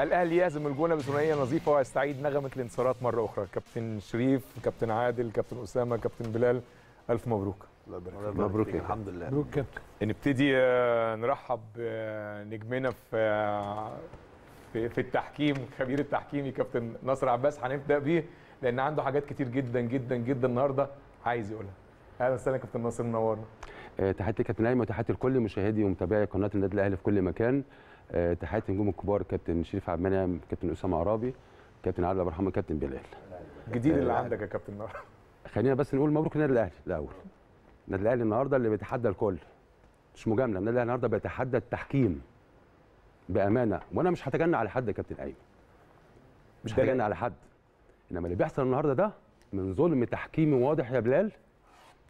الأهلي يهزم الجونة بثنائية نظيفة ويستعيد نغمة الانتصارات مرة أخرى. كابتن شريف كابتن عادل كابتن أسامة كابتن بلال ألف مبروك. الله يبارك فيك. مبروك. الحمد لله. مبروك كابتن نبتدي آه، نرحب بنجمنا في آه، في في التحكيم خبير التحكيمي كابتن ناصر عباس. هنبدأ بيه لأن عنده حاجات كتير جدا جدا جدا النهارده عايز يقولها. أهلا وسهلا كابتن ناصر منورنا. آه، تحياتي كابتن نايم وتحياتي لكل مشاهدي ومتابعي قناة النادي الأهلي في كل مكان. آه، تحياتي النجوم الكبار كابتن شريف عبد المنعم كابتن أسامة عرابي كابتن عادل عبد الرحمن كابتن بلال. الجديد اللي عندك يا كابتن خلينا بس نقول مبروك للنادي الأهلي الأول. النادي الأهلي النهارده اللي بيتحدى الكل. مش مجاملة النادي الأهلي النهارده بيتحدى التحكيم بأمانة. وأنا مش هتجنى على حد يا كابتن أيمن. مش هتجنى على حد. إنما اللي بيحصل النهارده ده من ظلم تحكيمي واضح يا بلال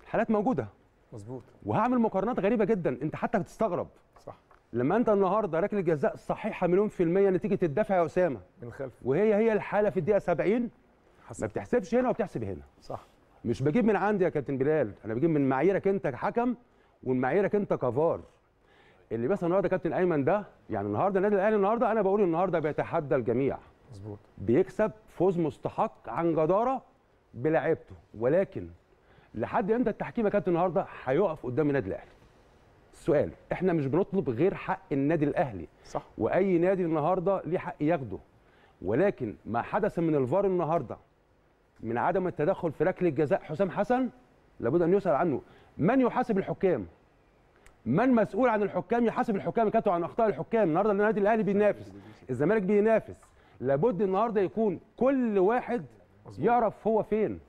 الحالات موجودة. مظبوط. وهعمل مقارنات غريبة جدا. أنت حتى بتستغرب. صح. لما انت النهارده ركله جزاء صحيحه مليون في المية نتيجة الدفع يا أسامة. من الخلف وهي هي الحالة في الدقيقة 70 ما حسن بتحسبش هنا وبتحسب هنا. صح. مش بجيب من عندي يا كابتن بلال أنا بجيب من معاييرك أنت كحكم ومن معاييرك أنت كفار. اللي بيحصل النهارده كابتن أيمن ده يعني النهارده النادي الأهلي النهارده أنا بقول النهارده بيتحدى الجميع. مظبوط. بيكسب فوز مستحق عن جدارة بلاعيبته. ولكن لحد إمتى التحكيم يا كابتن النهارده؟ هيقف قدام النادي الأهلي. السؤال إحنا مش بنطلب غير حق النادي الأهلي. صح. وأي نادي النهارده ليه حق ياخده. ولكن ما حدث من الفار النهارده من عدم التدخل في ركلة جزاء حسام حسن لابد أن يسأل عنه. من يحاسب الحكام؟ من مسؤول عن الحكام يحاسب الحكام؟ كابتن عن أخطاء الحكام. النهارده النادي الأهلي بينافس الزمالك بينافس. لابد النهارده يكون كل واحد يعرف هو فين.